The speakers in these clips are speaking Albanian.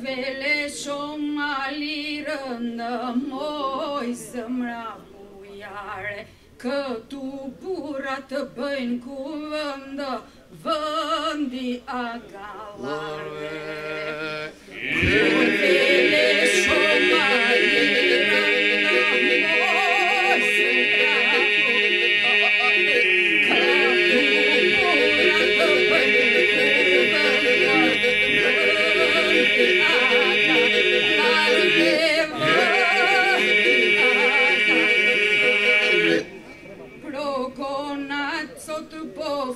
Këtë vele shumali në mojë së mrapujare, Këtë Këtu bura të bëjnë ku vëndë, vëndi a galare.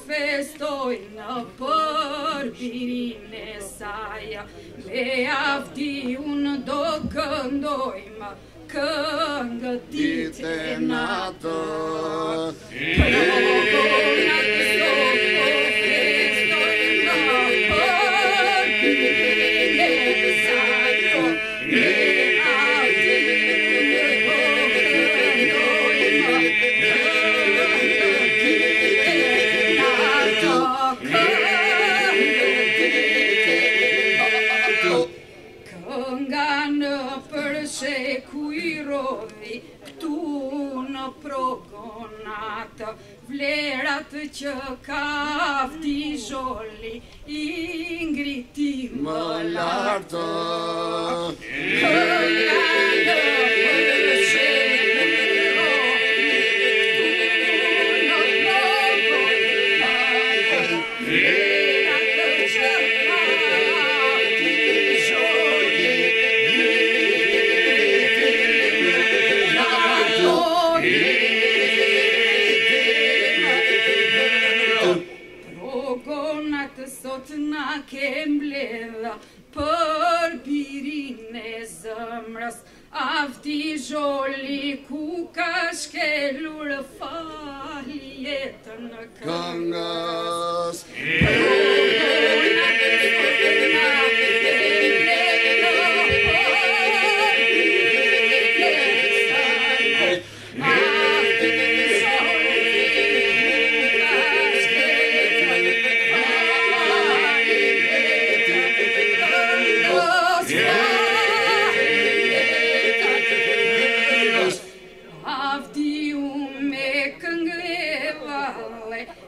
festo in për birin e le me afti unë do ma këngët ditë nato. Yeah. se kujrovi këtu në progonat Vlerat që ka afti zholi i Më lartë sot na kem bledha për birin e zëmrës, afti zholi ku ka shkelur faljetën në këngës.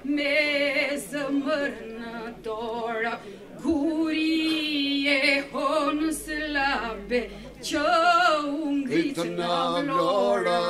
me zëmërnëtor Guri e honës labe që u ngritë në vlora